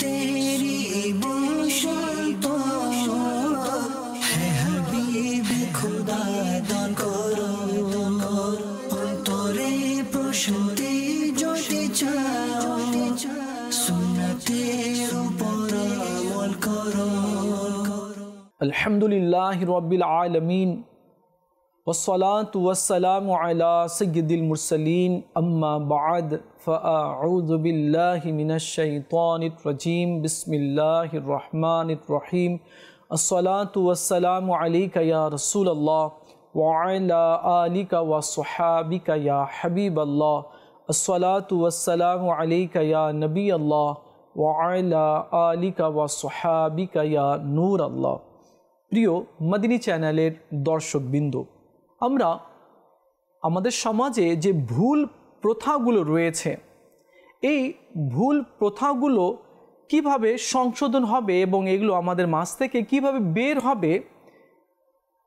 तेरी বসন্ত হে হাবিব খুদা দান করো অন্তরে প্রশান্তি যদি চাও সুন্নতের উপর আমল করো الحمد لله رب العالمين والصلاة والسلام على سيد المرسلين أما بعد فأعوذ بالله من الشيطان الرجيم بسم الله الرحمن الرحيم الصلاة والسلام عليك يا رسول الله وعلى آلك وصحابك يا حبيب الله الصلاة والسلام عليك يا نبي الله وعلى آلك وصحابك يا نور الله প্রিয় মাদিনী চ্যানেলের দর্শকবৃন্দ আমরা আমাদের সমাজে যে ভুল প্রথাগুলো রয়েছে। এই ভুল প্রথাগুলো কীভাবে সংশোধন হবে এবং এগুলো আমাদের মাঝ থেকে কীভাবে বের হবে,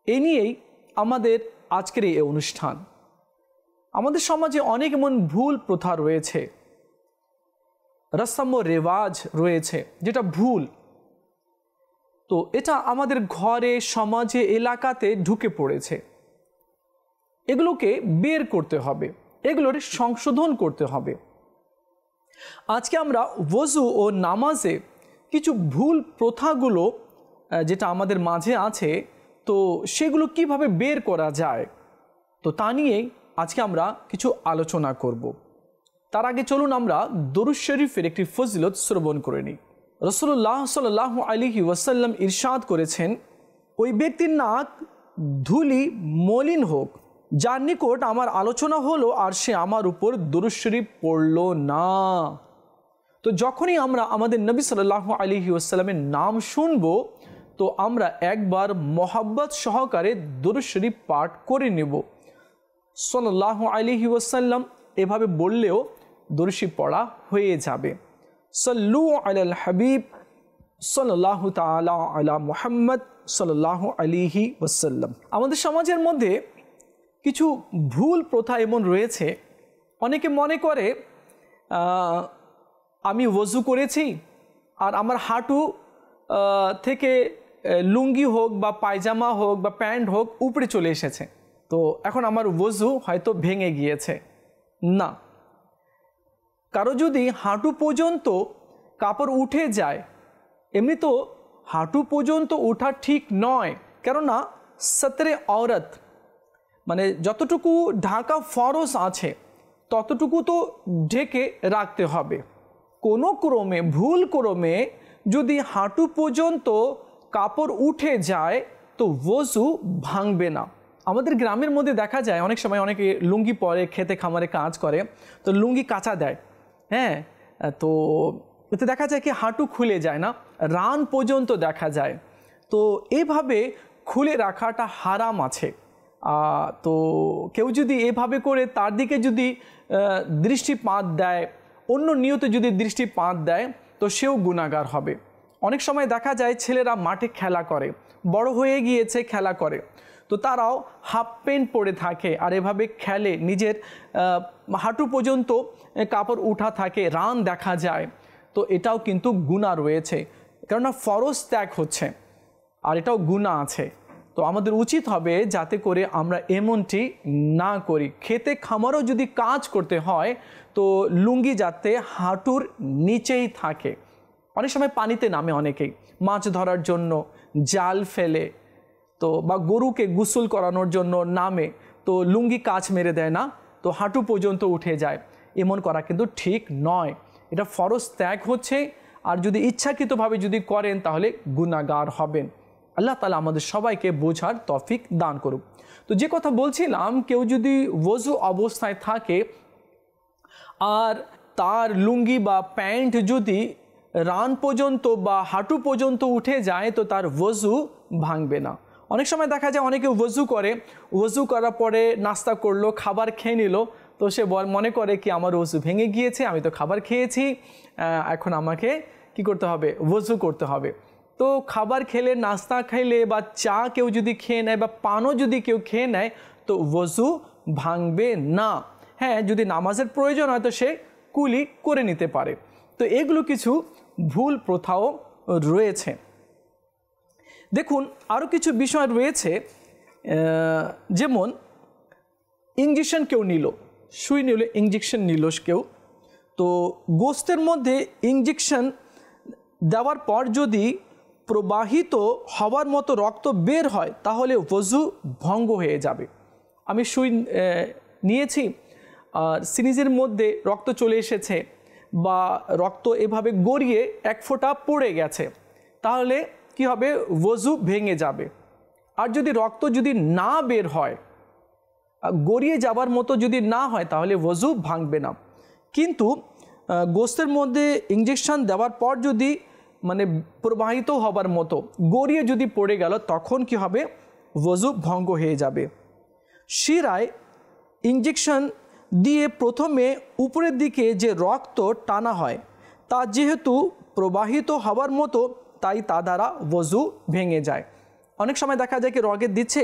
এ নিয়েই আমাদের আজকের এই অনুষ্ঠান। আমাদের সমাজে অনেক এমন ভুল প্রথা রয়েছে। রসম রেওয়াজ রয়েছে, যেটা ভুল। তো এটা আমাদের ঘরে, সমাজে, এলাকাতে ঢুকে পড়েছে। এগুলোকে বের করতে হবে। এগুলোর সংশোধন করতে হবে। আজকে আমরা ওজু ও নামাজে কিছু ভুল প্রথাগুলো যেটা আমাদের মাঝে আছে, তো সেগুলো কীভাবে বের করা যায়, তো তা নিয়েই আজকে আমরা কিছু আলোচনা করব। তার আগে চলুন আমরা দরুদ শরীফের একটি ফজিলত শ্রবণ করে নিই। রসুল্লাহ সাল্লাহ আলিহি ওয়াসাল্লাম ইরশাদ করেছেন, ওই ব্যক্তির নাক ধুলি মলিন হোক যার নিকট আমার আলোচনা হলো আর সে আমার উপর দরুদ শরীফ পড়ল না। তো যখনই আমরা আমাদের নবী সাল্লাহ আলিহি ওসাল্লামের নাম শুনব, তো আমরা একবার মোহাব্বত সহকারে দরুদ শরীফ পাঠ করে নেব। সাল্লাহ আলিহি ওসাল্লাম এভাবে বললেও দর্শি পড়া হয়ে যাবে। সল্লু আলাল হাবিব সাল্লাহ তালা আলা মোহাম্মদ সাল্লাহ আলিহি ওসাল্লাম আমাদের সমাজের মধ্যে কিছু ভুল প্রথা এমন রয়েছে। অনেকে মনে করে আমি ওজু করেছি আর আমার হাঁটু থেকে লুঙ্গি হোক বা পায়জামা হোক বা প্যান্ট হোক উপরে চলে এসেছে। তো এখন আমার ওজু হয়তো ভেঙে গিয়েছে। না। কারও যদি হাঁটু পর্যন্ত কাপড় উঠে যায়, এমনি তো হাঁটু পর্যন্ত ওঠা ঠিক নয়। কেননা, সতরে অরত মানে যতটুকু ঢাকা ফরস আছে, ততটুকু তো ঢেকে রাখতে হবে। কোনো ক্রমে, ভুল ক্রমে যদি হাঁটু পর্যন্ত কাপড় উঠে যায়, তো ওজু ভাঙবে না। আমাদের গ্রামের মধ্যে দেখা যায়, অনেক সময় অনেকে লুঙ্গি পরে, খেতে খামারে কাজ করে, তো লুঙ্গি কাঁচা দেয়। হ্যাঁ তো এতে দেখা যায় কি হাঁটু খুলে যায় না, রান পর্যন্ত দেখা যায়। তো এভাবে খুলে রাখাটা হারাম আছে। তো কেউ যদি এভাবে করে তার দিকে যদি দৃষ্টিপাত দেয়, অন্য নিয়তে যদি দৃষ্টিপাত দেয়, তো সেও গুণাগার হবে। অনেক সময় দেখা যায় ছেলেরা মাঠে খেলা করে, বড় হয়ে গিয়েছে, খেলা করে। তো তারাও হাফ প্যান্ট পরে থাকে আর এভাবে খেলে, নিজের হাঁটু পর্যন্ত কাপড় উঠা থাকে, রান দেখা যায়। তো এটাও কিন্তু গুণা রয়েছে। কেননা ফরজ ত্যাগ হচ্ছে, আর এটাও গুণা আছে। তো আমাদের উচিত হবে যাতে করে আমরা এমনটি না করি। খেতে খামারও যদি কাজ করতে হয়, তো লুঙ্গি যাতে হাঁটুর নিচেই থাকে। অনেক সময় পানিতে নামে অনেকেই। মাছ ধরার জন্য জাল ফেলে, তো বা গরুকে গোসল করানোর জন্য নামে, তো লুঙ্গি কাজ মেরে দেয় না, তো হাঁটু পর্যন্ত উঠে যায়। এমন করা কিন্তু ঠিক নয়। এটা ফরজ ত্যাগ হচ্ছে, আর যদি ইচ্ছাকৃতভাবে যদি করেন তাহলে গুণাগার হবেন। আল্লাহ তালা আমাদের সবাইকে বোঝার তফিক দান করুক। তো যে কথা বলছিলাম, কেউ যদি ওজু অবস্থায় থাকে আর তার লুঙ্গি বা প্যান্ট যদি রান পর্যন্ত বা হাঁটু পর্যন্ত উঠে যায়, তো তার ওজু ভাঙবে না। অনেক সময় দেখা যায় অনেকে ওজু করে ওজু করার পরে নাস্তা করল, খাবার খেয়ে নিল, তো সে মনে করে কি আমার ওজু ভেঙে গিয়েছে, আমি তো খাবার খেয়েছি এখন আমাকে কি করতে হবে? ওজু করতে হবে। তো খাবার খেলে, নাস্তা খাইলে বা চা কেউ যদি খেয়ে নেয় বা পানও যদি কেউ খেয়ে নেয়, তো ওজু ভাঙবে না। হ্যাঁ যদি নামাজের প্রয়োজন হয় তো সে কুলি করে নিতে পারে। তো এগুলো কিছু ভুল প্রথাও রয়েছে। দেখুন আরও কিছু বিষয় রয়েছে যেমন ইঞ্জেকশন কেউ নিল, সুই নিল ইঞ্জেকশন নিল কেউ। তো গোস্তের মধ্যে ইঞ্জেকশন দেওয়ার পর যদি প্রবাহিত হওয়ার মতো রক্ত বের হয়, তাহলে ওজু ভঙ্গ হয়ে যাবে। আমি সুই নিয়েছি, আর সিরিজের মধ্যে রক্ত চলে এসেছে বা রক্ত এভাবে গড়িয়ে এক ফোঁটা পড়ে গেছে, তাহলে কি হবে? ওজু ভেঙে যাবে। আর যদি রক্ত যদি না বের হয় গড়িয়ে যাবার মতো যদি না হয়, তাহলে ওজু ভাঙবে না। কিন্তু গোস্তের মধ্যে ইঞ্জেকশন দেওয়ার পর যদি মানে প্রবাহিত হবার মতো। গড়িয়ে যদি পড়ে গেল, তখন কি হবে? ওজু ভঙ্গ হয়ে যাবে। শিরায় ইঞ্জেকশন দিয়ে প্রথমে উপরের দিকে যে রক্ত টানা হয়, তা যেহেতু প্রবাহিত হওয়ার মতো, তাই তা দ্বারা ওজু ভেঙে যায়। অনেক সময় দেখা যায় কি রগের দিচ্ছে,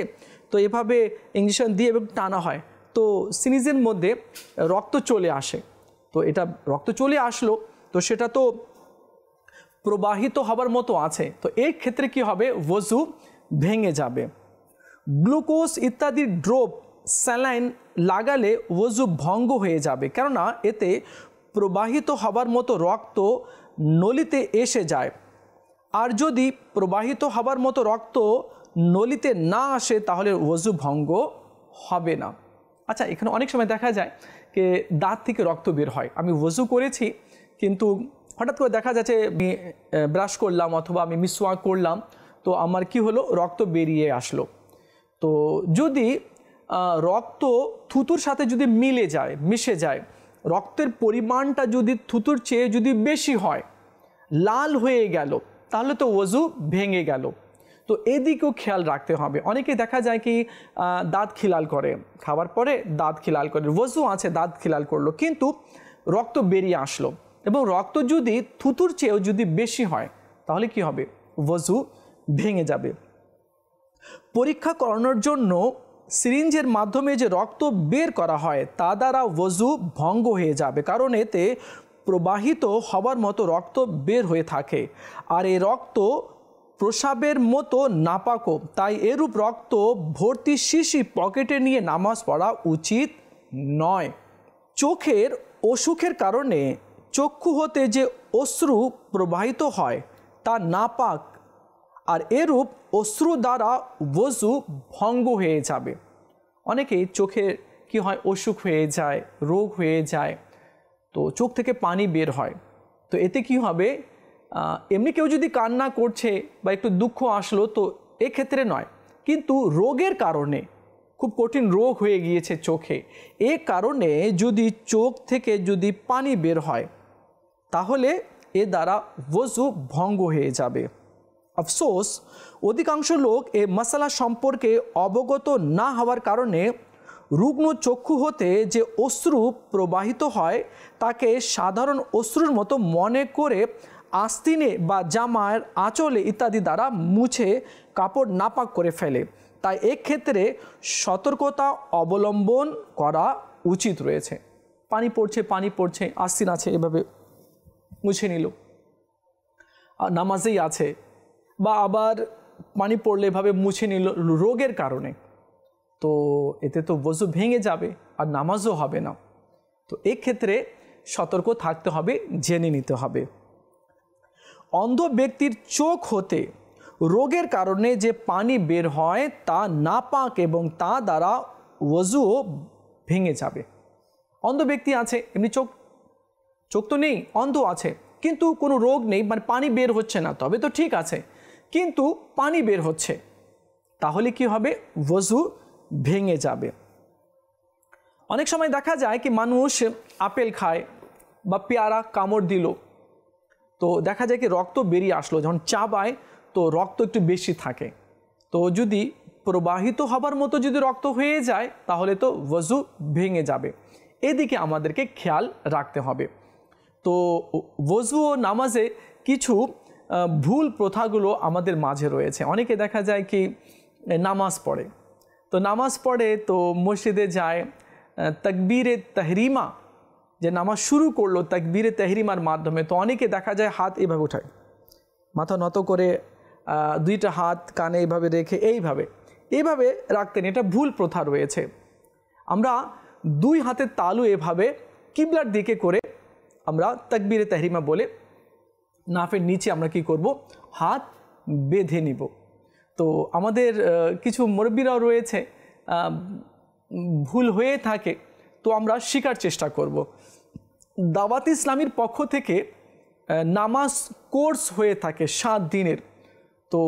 তো এভাবে ইঞ্জেকশন দিয়ে এবং টানা হয়, তো সিনিজের মধ্যে রক্ত চলে আসে। তো এটা রক্ত চলে আসলো, তো সেটা তো প্রবাহিত হবার মতো আছে। তো এই ক্ষেত্রে কি হবে? ওজু ভেঙে যাবে। গ্লুকোজ ইত্যাদি ড্রপ স্যালাইন লাগালে ওজু ভঙ্গ হয়ে যাবে। কেননা এতে প্রবাহিত হবার মতো রক্ত নলিতে এসে যায়। আর যদি প্রবাহিত হবার মতো রক্ত নলিতে না আসে, তাহলে ওজু ভঙ্গ হবে না। আচ্ছা এখানে অনেক সময় দেখা যায় যে দাঁত থেকে রক্ত বের হয়। আমি ওজু করেছি, কিন্তু হঠাৎ করে দেখা যাচ্ছে আমি ব্রাশ করলাম অথবা আমি মিসওয়া করলাম, তো আমার কি হলো? রক্ত বেরিয়ে আসলো। তো যদি রক্ত থুতুর সাথে যদি মিলে যায়, মিশে যায়, রক্তের পরিমাণটা যদি থুতুর চেয়ে যদি বেশি হয়, লাল হয়ে গেল, তাহলে তো ওজু ভেঙে গেল। তো এদিকেও খেয়াল রাখতে হবে। অনেকে দেখা যায় কি দাঁত খিলাল করে খাবার পরে দাঁত খিলাল করে, ওজু আছে, দাঁত খিলাল করল, কিন্তু রক্ত বেরিয়ে আসলো। এবং রক্ত যদি থুতুর চেয়েও যদি বেশি হয়, তাহলে কি হবে? ওজু ভেঙে যাবে। পরীক্ষা করানোর জন্য সিরিঞ্জের মাধ্যমে যে রক্ত বের করা হয়, তা দ্বারা ওজু ভঙ্গ হয়ে যাবে। কারণ এতে প্রবাহিত হবার মতো রক্ত বের হয়ে থাকে। আর এই রক্ত প্রসাবের মতো নাপাকো তাই এরূপ রক্ত ভর্তি শিশি পকেটে নিয়ে নামাজ পড়া উচিত নয়। চোখের অসুখের কারণে চক্ষু হতে যে অশ্রু প্রবাহিত হয়, তা নাপাক, আর এরূপ অশ্রু দ্বারা ওজু ভঙ্গ হয়ে যাবে। অনেকেই চোখের কি হয়, অসুখ হয়ে যায়, রোগ হয়ে যায়, তো চোখ থেকে পানি বের হয়। তো এতে কি হবে? এমনি কেউ যদি কান্না করছে বা একটু দুঃখ আসলো, তো এক্ষেত্রে নয়। কিন্তু রোগের কারণে, খুব কঠিন রোগ হয়ে গিয়েছে চোখে। এ কারণে যদি চোখ থেকে যদি পানি বের হয় তাহলে এ দ্বারা ওজু ভঙ্গ হয়ে যাবে। আফসোস, অধিকাংশ লোক এ মশালা সম্পর্কে অবগত না হওয়ার কারণে রুগ্ন চক্ষু হতে যে অশ্রু প্রবাহিত হয়, তাকে সাধারণ অশ্রুর মতো মনে করে আস্তিনে বা জামার আঁচলে ইত্যাদি দ্বারা মুছে কাপড় নাপাক করে ফেলে। তাই এক্ষেত্রে সতর্কতা অবলম্বন করা উচিত রয়েছে। পানি পড়ছে পানি পড়ছে, আস্তিন আছে, এভাবে মুছে নিল। নামাজেই আছে। বা আবার পানি পড়লে এভাবে মুছে নিল রোগের কারণে। তো এতে তো বজু ভেঙে যাবে আর নামাজও হবে না। তো এক্ষেত্রে সতর্ক থাকতে হবে, জেনে নিতে হবে। অন্ধ ব্যক্তির চোখ হতে রোগের কারণে যে পানি বের হয় তা নাপাক এবং তা দ্বারা ওজুও ভেঙে যাবে। অন্ধ ব্যক্তি আছে, এমনি চোখ চোখ তো নেই, অন্ধ আছে। কিন্তু কোনো রোগ নেই মানে পানি বের হচ্ছে না, তবে তো ঠিক আছে। কিন্তু পানি বের হচ্ছে। তাহলে কি হবে? ওজু ভেঙে যাবে। অনেক সময় দেখা যায় কি মানুষ আপেল খায় বা পেয়ারা, কামড় দিল। তো দেখা যায় কি রক্ত বেরিয়ে আসলো, যখন চাবায় তো রক্ত একটু বেশি থাকে। তো যদি প্রবাহিত হবার মতো যদি রক্ত হয়ে যায়, তাহলে তো ওজু ভেঙে যাবে। এদিকে আমাদেরকে খেয়াল রাখতে হবে। তো ওজু ও নামাজে কিছু ভুল প্রথাগুলো আমাদের মাঝে রয়েছে। অনেকে দেখা যায় কি নামাজ পড়ে। তো নামাজ পড়ে, তো মসজিদে যায় তাকবীরে তাহরিমা, যে নামাজ শুরু করল তাকবীরে তেহরিমার মাধ্যমে, তো অনেকে দেখা যায় হাত এভাবে উঠায়। মাথা নত করে দুইটা হাত কানে এইভাবে রেখে এইভাবে এইভাবে রাখতেন। এটা ভুল প্রথা রয়েছে। আমরা দুই হাতের তালু এভাবে কিবলার দিকে করে আমরা তাকবীরে তেহরিমা বলে নাফের নিচে আমরা কি করব? হাত বেঁধে নিব। তো আমাদের কিছু মুরব্বীরাও রয়েছে ভুল হয়ে থাকে, তো আমরা শেখার চেষ্টা করব। দাওয়াত ইসলামীর পক্ষ থেকে নামাজ কোর্স হয়ে থাকে সাত দিনের। তো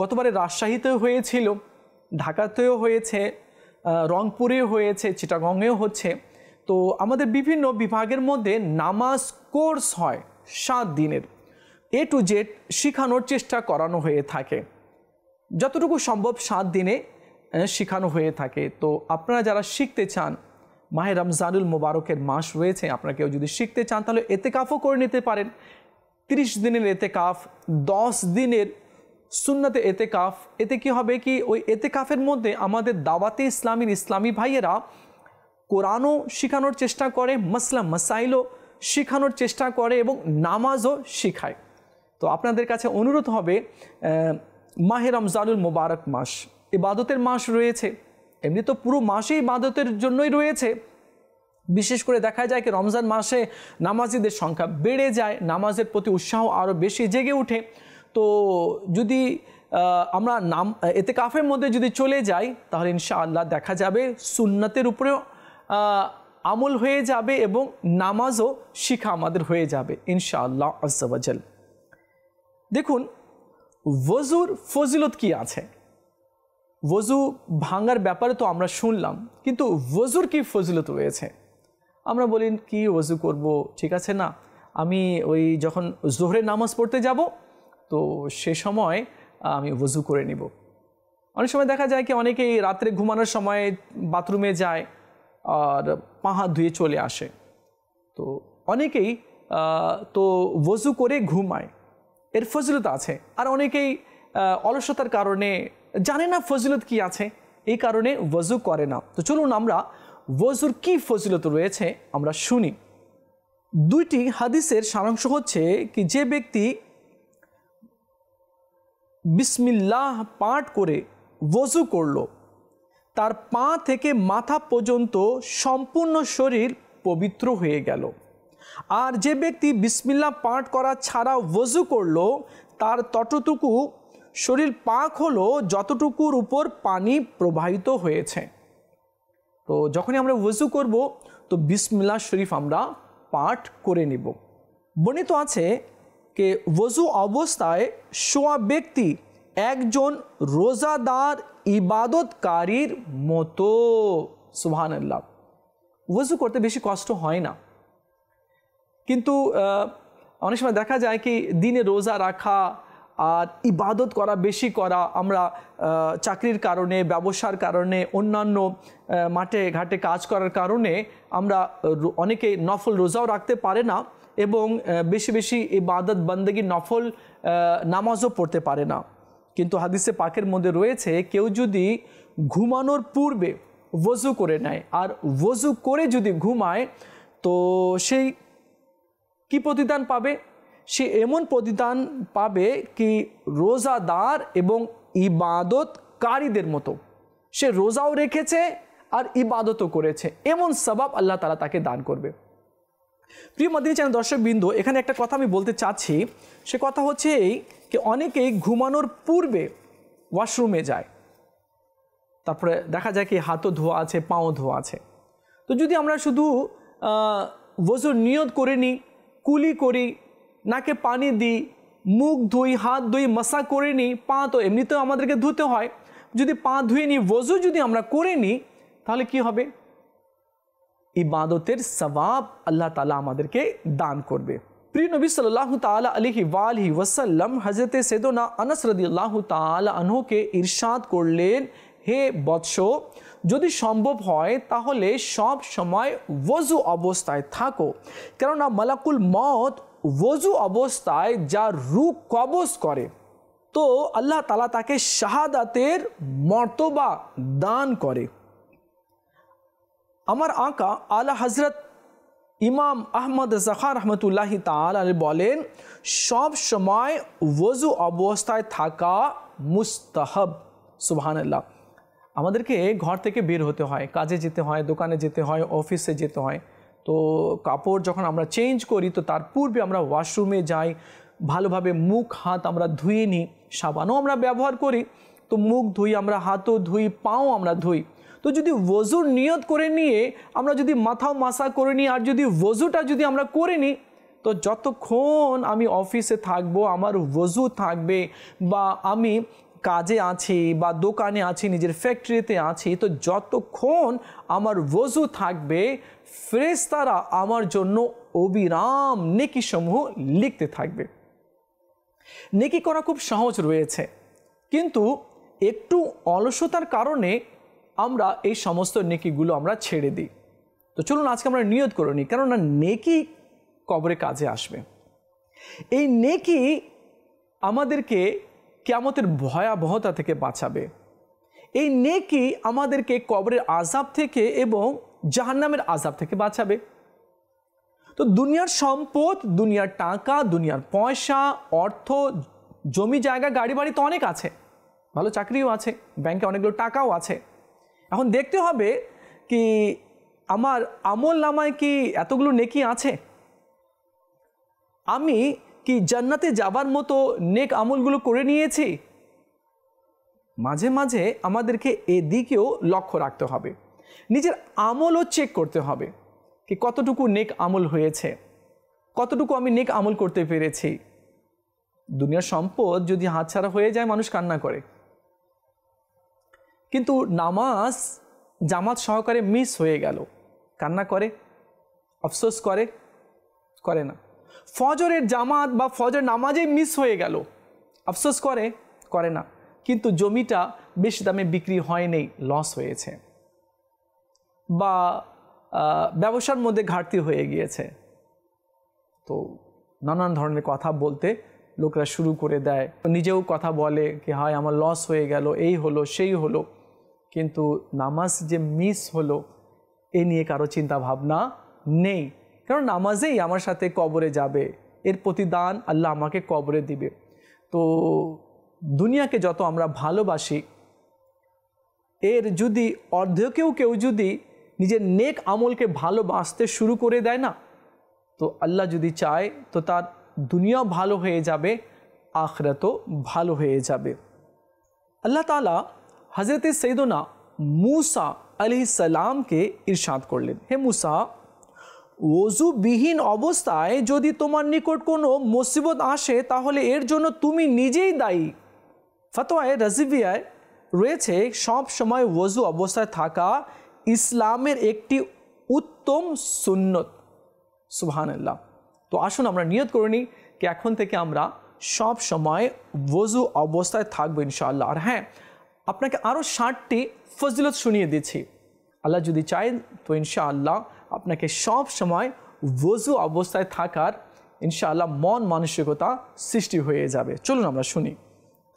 গতবারে রাজশাহীতেও হয়েছিল, ঢাকাতেও হয়েছে রংপুরেও হয়েছে, চিটাগংয়েও হচ্ছে। তো আমাদের বিভিন্ন বিভাগের মধ্যে নামাজ কোর্স হয় সাত দিনের। এ টু জেড শেখানোর চেষ্টা করানো হয়ে থাকে। যতটুকু সম্ভব সাত দিনে শেখানো হয়ে থাকে। তো আপনারা যারা শিখতে চান, মাহে রমজানুল মোবারকের মাস রয়েছে, আপনারা কেউ যদি শিখতে চান, তাহলে এতে কাফও করে নিতে পারেন। তিরিশ দিনের এতে কাফ দশ দিনের সুন্নতে এতে কাফ এতে কি হবে কি? ওই এতে কাফের মধ্যে আমাদের দাওয়াতে ইসলামীর ইসলামী ভাইয়েরা কোরআনও শেখানোর চেষ্টা করে, মাসলা মাসাইলও শেখানোর চেষ্টা করে এবং নামাজও শেখায়। তো আপনাদের কাছে অনুরোধ হবে মাহে রমজানুল মোবারক মাস ইবাদতের মাস রয়েছে। এমনি তো পুরো মাসে ইবাদতের জন্যই রয়েছে। বিশেষ করে দেখা যায় কি, রমজান মাসে নামাজিদের সংখ্যা বেড়ে যায়, নামাজের প্রতি উৎসাহ আরও বেশি জেগে ওঠে। তো যদি আমরা নাম এতে কাফের মধ্যে যদি চলে যাই, তাহলে ইনশাআল্লাহ দেখা যাবে সুন্নতের উপরেও আমল হয়ে যাবে এবং নামাজও শিখা আমাদের হয়ে যাবে, ইনশাআল্লাহ আজ্জাবাজাল দেখুন ওজুর ফজিলত কি আছে? ওজু ভাঙার ব্যাপারে তো আমরা শুনলাম, কিন্তু ওজুর কি ফজিলত রয়েছে? আমরা বলি, কি ওজু করব? ঠিক আছে না, আমি ওই যখন জোহরের নামাজ পড়তে যাব, তো সে সময় আমি ওজু করে নিব। অনেক সময় দেখা যায় কি, অনেকেই রাত্রে ঘুমানোর সময় বাথরুমে যায় আর পা হাত ধুয়ে চলে আসে। তো অনেকেই তো ওজু করে ঘুমায়। এর ফজিলত আছে। আর অনেকেই অলসতার কারণে জানে না ফজিলত কি আছে। এই কারণে ওজু করে না। তো চলুন আমরা ওজুর কি ফজিলত রয়েছে আমরা শুনি। দুইটি হাদিসের সারাংশ হচ্ছে কি যে ব্যক্তি বিসমিল্লাহ পাঠ করে ওজু করল তার পা থেকে মাথা পর্যন্ত সম্পূর্ণ শরীর পবিত্র হয়ে গেল। আর যে ব্যক্তি বিসমিল্লা পাঠ করা ছাড়া ওজু করল, তার ততটুকু শরীর পাক হলো যতটুকুর উপর পানি প্রবাহিত হয়েছে। তো যখনই আমরা ওজু করব, তো বিসমিল্লা শরীফ আমরা পাঠ করে নিব। বর্ণিত আছে কে ওজু অবস্থায় শোয়া ব্যক্তি একজন রোজাদার ইবাদতকারীর মতো। সুবহান আল্লাহ ওজু করতে বেশি কষ্ট হয় না। কিন্তু অনেক সময় দেখা যায় কি, দিনে রোজা রাখা আর ইবাদত করা বেশি করা আমরা চাকরির কারণে, ব্যবসার কারণে, অন্যান্য মাঠে ঘাটে কাজ করার কারণে আমরা অনেকে নফল রোজাও রাখতে পারে না এবং বেশি বেশি ইবাদত বন্দেগী নফল নামাজও পড়তে পারে না। কিন্তু হাদিসে পাকের মধ্যে রয়েছে, কেউ যদি ঘুমানোর পূর্বে ওজু করে নেয়, আর ওজু করে যদি ঘুমায়, তো সেই কি প্রতিদান পাবে? সে এমন প্রতিদান পাবে কি রোজাদার এবং ইবাদতকারীদের মতো। সে রোজাও রেখেছে আর ইবাদতও করেছে। এমন সবাব আল্লাহ তালা তাকে দান করবে। প্রিয় মাদিনী চ্যানেল দর্শক বিন্দু এখানে একটা কথা আমি বলতে চাচ্ছি। সে কথা হচ্ছে এই যে অনেকেই ঘুমানোর পূর্বে ওয়াশরুমে যায়। তারপরে দেখা যায় কি হাতও ধোয়া আছে পাও ধোয়া আছে। তো যদি আমরা শুধু আহ, নিয়ত করে নিই কুলি করি নাকে পানি দিই মুখ ধুই হাত ধুই মশা করে নিই পা তো এমনিতেও আমাদেরকে ধুতে হয়। যদি পা ধুয়ে নিই ওজু যদি আমরা করে নিই তাহলে কি হবে? ইবাদতের সবাব আল্লাহ তালা আমাদেরকে দান করবে। প্রিয় নবী সাল্লাহ তালা আলহি ওয়ালহি ওয়াসাল্লাম হজরত সেদোনা আনস রদিয়াল্লাহ তালা আনহুকে ইরশাদ করলেন, হে বৎস, যদি সম্ভব হয় তাহলে সব সময় ওজু অবস্থায় থাকো। কেননা মালাকুল মত ওজু অবস্থায় যা রু কবজ করে। তো আল্লাহ তালা তাকে শাহাদাতের মর্তবা দান করে। আমার আঁকা আলা হজরত ইমাম আহমদ জাখার রহমতুল্লাহি তাল বলেন, সব সময় ওজু অবস্থায় থাকা মুস্তাহাব, সুবহানাল্লাহ। আমাদেরকে ঘর থেকে বের হতে হয়, কাজে যেতে হয়, দোকানে যেতে হয়, অফিসে যেতে হয়। তো কাপড় যখন আমরা চেঞ্জ করি, তো তার পূর্বে আমরা ওয়াশরুমে যাই, ভালোভাবে মুখ, হাত আমরা ধুয়ে নিই, সাবানও আমরা ব্যবহার করি। তো মুখ ধুই আমরা, হাতও ধুই, পাও আমরা ধুই। তো যদি ওজুর নিয়ত করে নিয়ে আমরা যদি মাথাও মাসা করে নিই, আর যদি ওজুটা যদি আমরা করে নিই, তো যতক্ষণ আমি অফিসে থাকব, আমার ওজু থাকবে বা আমি কাজে আছি বা দোকানে আছি, নিজের ফ্যাক্টরিতে আছি, তো যতক্ষণ আমার ওজু থাকবে ফ্রেস্তারা আমার জন্য অবিরাম নেকি সমূহ লিখতে থাকবে। নেকি করা খুব সহজ রয়েছে। কিন্তু একটু অলসতার কারণে আমরা এই সমস্ত নেকিগুলো আমরা ছেড়ে দিই। তো চলুন আজকে আমরা নিয়ত করে নিই, কেননা নেকি কবরে কাজে আসবে। এই নেকি আমাদেরকে কেমতের ভয়াবহতা থেকে বাঁচাবে। এই নেকি আমাদেরকে কবরের আজাব থেকে এবং জাহান্নামের আজাব থেকে বাঁচাবে। তো দুনিয়ার সম্পদ, দুনিয়ার টাকা, দুনিয়ার পয়সা, অর্থ, জমি, জায়গা গাড়ি বাড়ি তো অনেক আছে। ভালো চাকরিও আছে, ব্যাংকে অনেকগুলো টাকাও আছে। এখন দেখতে হবে কি আমার আমল নামায় কি এতগুলো নেকি আছে? আমি কি জান্নাতে যাবার মতো নেক আমলগুলো করে নিয়েছি? মাঝে মাঝে আমাদেরকে এদিকেও লক্ষ্য রাখতে হবে। নিজের আমলও চেক করতে হবে কি কতটুকু নেক আমল হয়েছে, কতটুকু আমি নেক আমল করতে পেরেছি। দুনিয়ার সম্পদ যদি হাতছাড়া হয়ে যায়, মানুষ কান্না করে। কিন্তু নামাজ জামাত সহকারে মিস হয়ে গেল। কান্না করে, আফসোস করে করে না। ফজরের জামাত বা ফজর নামাজে মিস হয়ে গেল। আফসোস করে করে না। কিন্তু জমিটা বেশি দামে বিক্রি হয়নি লস হয়েছে। বা ব্যবসার মধ্যে ঘাটতি হয়ে গিয়েছে। তো নানান ধরনের কথা বলতে লোকরা শুরু করে দেয়। নিজেও কথা বলে কি, হয়, আমার লস হয়ে গেল, এই হলো, সেই হলো। কিন্তু নামাজ যে মিস হলো, এ নিয়ে কারও চিন্তা ভাবনা নেই। কারণ নামাজেই আমার সাথে কবরে যাবে, এর প্রতিদান আল্লাহ আমাকে কবরে দিবে। তো দুনিয়াকে যত আমরা ভালোবাসি, এর যদি অর্ধেকেও কেউ যদি নিজের নেক আমলকে ভালোবাসতে শুরু করে দেয় না, তো আল্লাহ যদি চায়, তো তার দুনিয়া ভালো হয়ে যাবে, আখরাতও ভালো হয়ে যাবে। আল্লাহ তালা হজরত সৈদনা মুসা আলি সালামকে ইরশাদ করলেন। হে মুসা ওজুবিহীন অবস্থায় যদি তোমার নিকট কোনো মুসিবত আসে, তাহলে এর জন্য তুমি নিজেই দায়ী। ফতোয়ায় রাজিবিয়ায় রয়েছে, সব সময় ওজু অবস্থায় থাকা ইসলামের একটি উত্তম সুন্নত। সুবহানাল্লাহ। তো আসুন আমরা নিয়ত করে নিই কি এখন থেকে আমরা সব সময় ওজু অবস্থায় থাকব ইনশাআল্লাহ। আর হ্যাঁ আপনাকে আরও ষাটটি ফজিলত শুনিয়ে দিচ্ছি। আল্লাহ যদি চায়, তো ইনশাআল্লাহ আপনাকে সব সময় ওজু অবস্থায় থাকার ইনশাআল্লাহ মন মানসিকতা সৃষ্টি হয়ে যাবে। চলুন আমরা শুনি।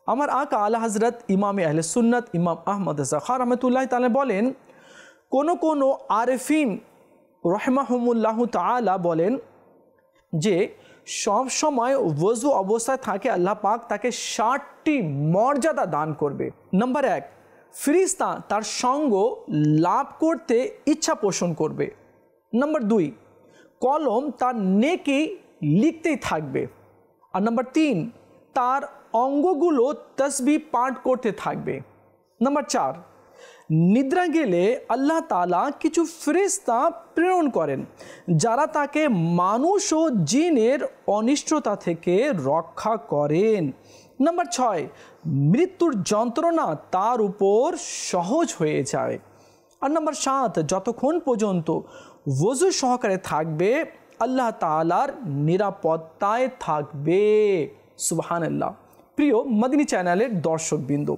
আমার আকা আল্লাহ হজরত ইমাম আহলে সুন্নত ইমাম আহমদ জাখার রহমতুল্লাহ তালে বলেন, কোন কোন আরেফিন রহমাহমুল্লাহ তালা বলেন যে সব সময় ওজু অবস্থায় থাকে, আল্লাহ পাক তাকে ষাটটি মর্যাদা দান করবে। নাম্বার এক, ফিরিস্তা তার সঙ্গ লাভ করতে ইচ্ছা পোষণ করবে। নাম্বার দুই, কলম তার নেকি লিখতেই থাকবে। আর নাম্বার তিন, তার অঙ্গগুলো তসবি পাঠ করতে থাকবে। নাম্বার চার নিদ্রা গেলে আল্লাহ তালা কিছু ফেরেস্তা প্রেরণ করেন, যারা তাকে মানুষ ও জিনের অনিষ্টতা থেকে রক্ষা করেন। নাম্বার ছয়, মৃত্যুর যন্ত্রণা তার উপর সহজ হয়ে যায়। আর নাম্বার সাত, যতক্ষণ পর্যন্ত ওজু সহকারে থাকবে, আল্লাহ তালার নিরাপত্তায় থাকবে। সুবাহান আল্লাহ প্রিয় মদিনী চ্যানেলের দর্শকবৃন্দ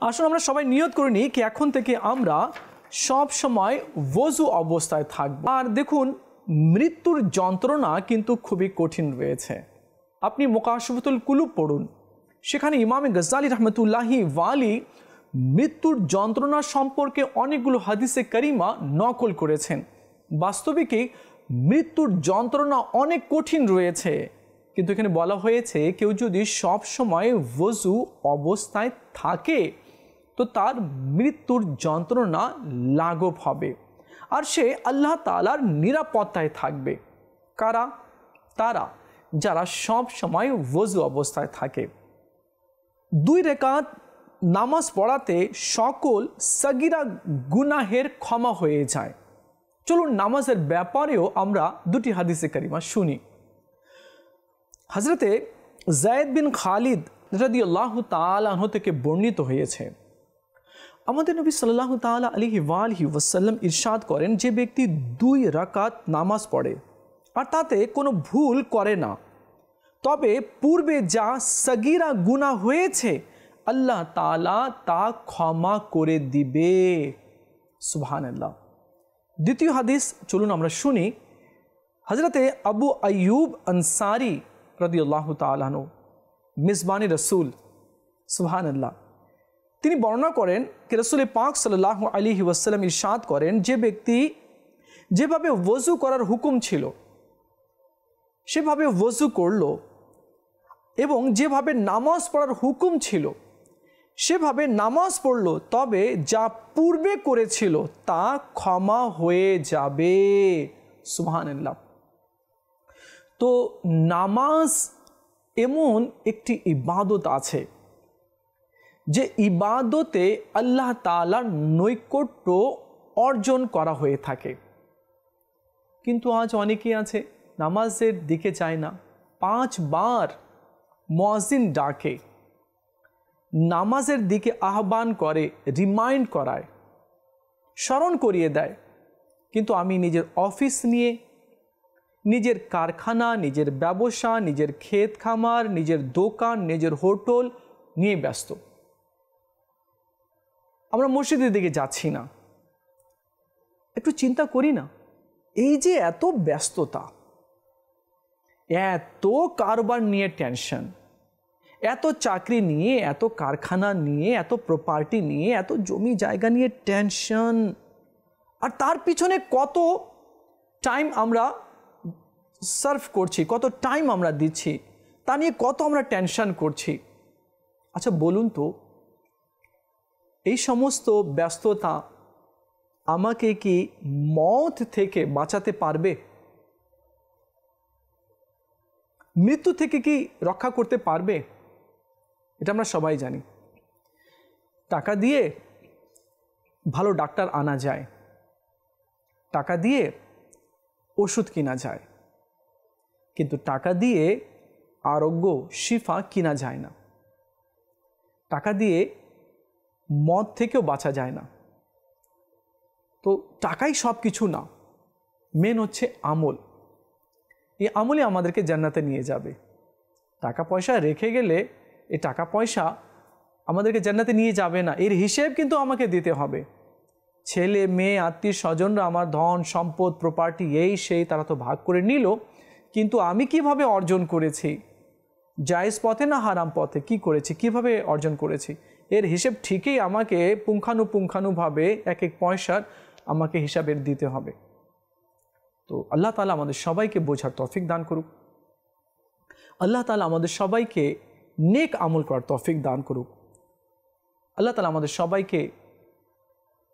আসলে আমরা সবাই নিয়ত করে নিই কি এখন থেকে আমরা সব সময় ওজু অবস্থায় থাকব। আর দেখুন, মৃত্যুর যন্ত্রণা কিন্তু খুবই কঠিন রয়েছে। আপনি মোকাশফতুল কুলুপ পড়ুন। সেখানে ইমামে গজ্জালি রহমতুল্লাহি ওয়ালি মৃত্যুর যন্ত্রণা সম্পর্কে অনেকগুলো হাদিসে করিমা নকল করেছেন। বাস্তবিকই মৃত্যুর যন্ত্রণা অনেক কঠিন রয়েছে। কিন্তু এখানে বলা হয়েছে কেউ যদি সব সময় ওজু অবস্থায় থাকে, তো তার মৃত্যুর যন্ত্রণা লাঘব হবে। আর সে আল্লাহ তালার নিরাপত্তায় থাকবে। কারা? তারা যারা সব সময় ওজু অবস্থায় থাকে। দুই রেখাত নামাজ পড়াতে সকল সগিরা গুনাহের ক্ষমা হয়ে যায়। চলুন নামাজের ব্যাপারেও আমরা দুটি হাদিসে কারিমা শুনি। হজরতে জায়দ বিন খালিদ রাদি আল্লাহ তালাহ থেকে বর্ণিত হয়েছে। আমাদের নবী সাল্লাহ তালা আলহি ওয়ালহি ওয়াসাল্লাম ইরশাদ করেন যে ব্যক্তি দুই রাকাত নামাজ পড়ে, আর তাতে কোনো ভুল করে না। তবে পূর্বে যা সগিরা গুণা হয়েছে, আল্লাহ তালা তা ক্ষমা করে দিবে। সুবহান আল্লাহ দ্বিতীয় হাদিস চলুন আমরা শুনি। হজরতে আবু আয়ুব আনসারি রদিউল্লাহ তালানো মিসবানি রসুল সুবহান আল্লাহ তিনি বর্ণনা করেন কি রসুল পাক সাল্লাহ আলী ওয়াসাল্লাম ইরশাদ করেন, যে ব্যক্তি যেভাবে ওজু করার হুকুম ছিল, সেভাবে ওজু করল এবং যেভাবে নামাজ পড়ার হুকুম ছিল, সেভাবে নামাজ পড়ল, তবে যা পূর্বে করেছিল তা ক্ষমা হয়ে যাবে, সুবহানাল্লাহ। তো নামাজ এমন একটি ইবাদত আছে যে ইবাদতে আল্লাহ তালার নৈকট্য অর্জন করা হয়ে থাকে। কিন্তু আজ অনেকেই আছে নামাজের দিকে যায় না। পাঁচবার মজিন ডাকে, নামাজের দিকে আহ্বান করে, রিমাইন্ড করায়, স্মরণ করিয়ে দেয়। কিন্তু আমি নিজের অফিস নিয়ে নিজের কারখানা, নিজের ব্যবসা, নিজের ক্ষেত খামার, নিজের দোকান, নিজের হোটেল নিয়ে ব্যস্ত। আমরা মসজিদের দিকে যাচ্ছি না। একটু চিন্তা করি না, এই যে এত ব্যস্ততা, এত কারবার নিয়ে টেনশন, এত চাকরি নিয়ে, এত কারখানা নিয়ে, এত প্রপার্টি নিয়ে, এত জমি জায়গা নিয়ে টেনশন, আর তার পিছনে কত টাইম আমরা সার্ভ করছি, কত টাইম আমরা দিচ্ছি, তা নিয়ে কত আমরা টেনশন করছি। আচ্ছা বলুন তো, এই সমস্ত ব্যস্ততা আমাকে কি মত থেকে বাঁচাতে পারবে? মৃত্যু থেকে কি রক্ষা করতে পারবে? এটা আমরা সবাই জানি। টাকা দিয়ে ভালো ডাক্তার আনা যায়। টাকা দিয়ে ওষুধ কিনা যায়। কিন্তু টাকা দিয়ে আরোগ্য শিফা কিনা যায় না। টাকা দিয়ে মদ থেকেও বাঁচা যায় না। তো টাকাই সব কিছু না মেন হচ্ছে আমল। এই আমলই আমাদেরকে জান্নাতে নিয়ে যাবে। টাকা পয়সা রেখে গেলে এই টাকা পয়সা আমাদেরকে জান্নাতে নিয়ে যাবে না। এর হিসেব কিন্তু আমাকে দিতে হবে। ছেলে, মেয়ে আত্মীয় স্বজনরা আমার ধন, সম্পদ প্রপার্টি এই, সেই, তারা তো ভাগ করে নিল। কিন্তু আমি কীভাবে অর্জন করেছি? জায়েজ পথে না হারাম পথে? কি করেছি? কীভাবে অর্জন করেছি? এর হিসেব ঠিকই আমাকে পুঙ্খানুপুঙ্খানুভাবে এক এক পয়সার আমাকে হিসাবের দিতে হবে। তো আল্লাহ তালা আমাদের সবাইকে বোঝার তফিক দান করুক। আল্লাহ তালা আমাদের সবাইকে নেক আমল করার তফিক দান করুক। আল্লাহ তালা আমাদের সবাইকে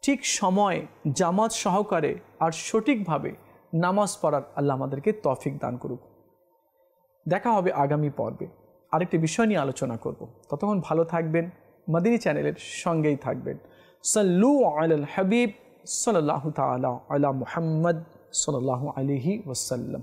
ঠিক সময় জামাত সহকারে আর সঠিকভাবে নামাজ পড়ার আল্লাহ আমাদেরকে তফিক দান করুক। দেখা হবে আগামী পর্বে। আরেকটি বিষয় নিয়ে আলোচনা করব। ততক্ষণ ভালো থাকবেন। মাদিনী চ্যানেলের সঙ্গেই থাকবেন। সাল্লু আল হাবিব সাল্লাহ তালা আলা মুহাম্মদ সাল্লাহ আলহি ওসাল্লাম